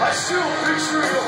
I still picture you.